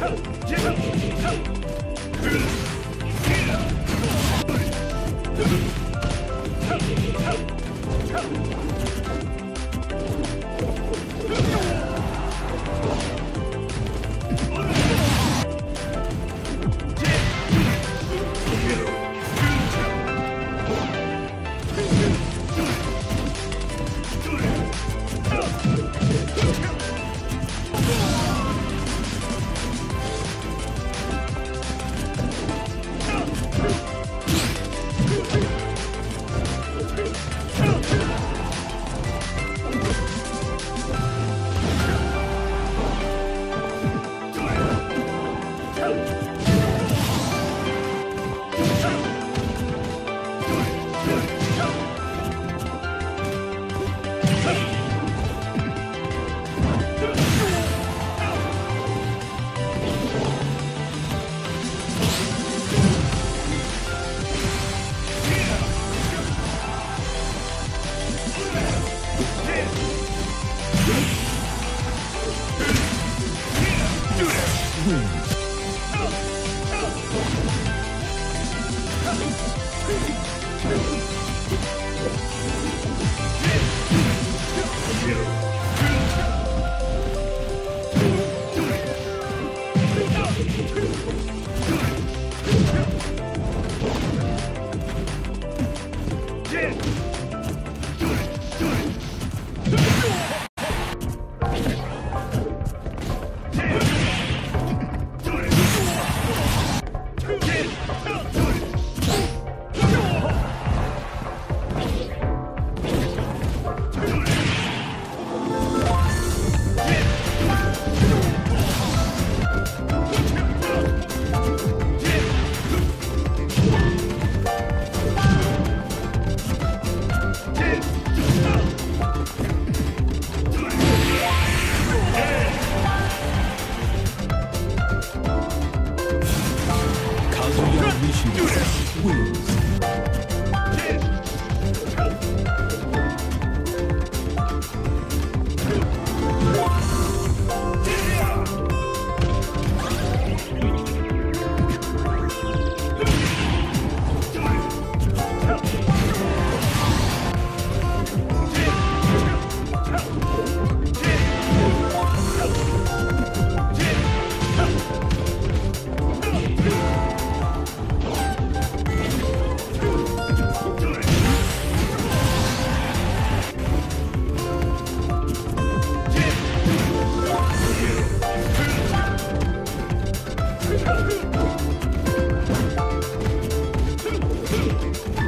枪接枪，举枪。out. 也许会有。Mishima wins.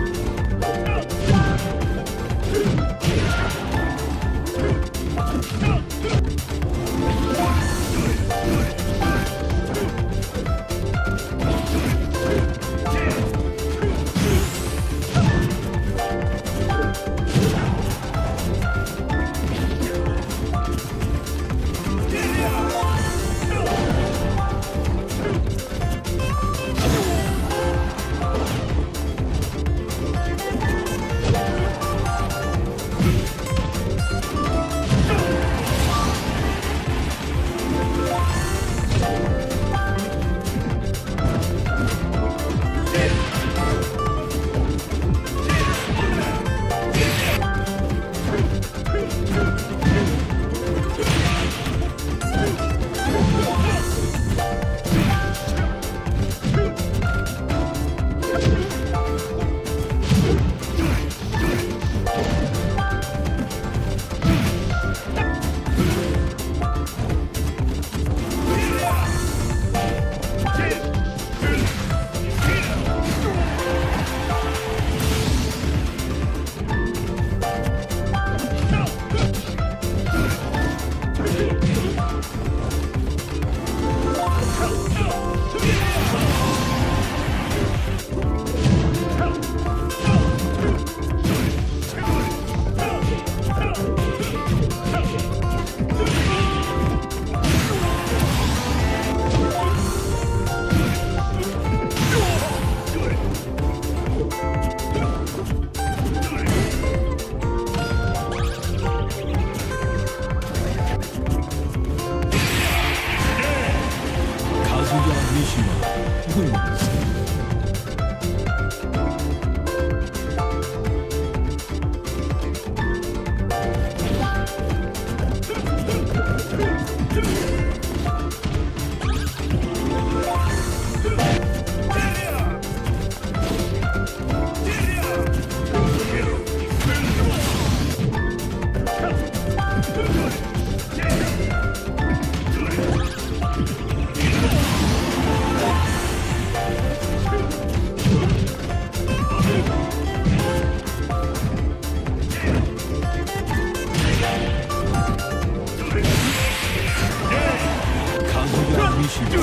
species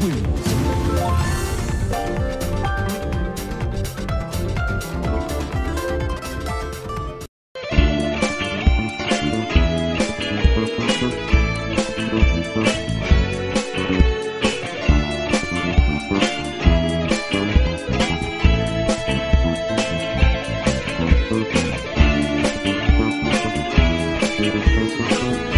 wins. Thank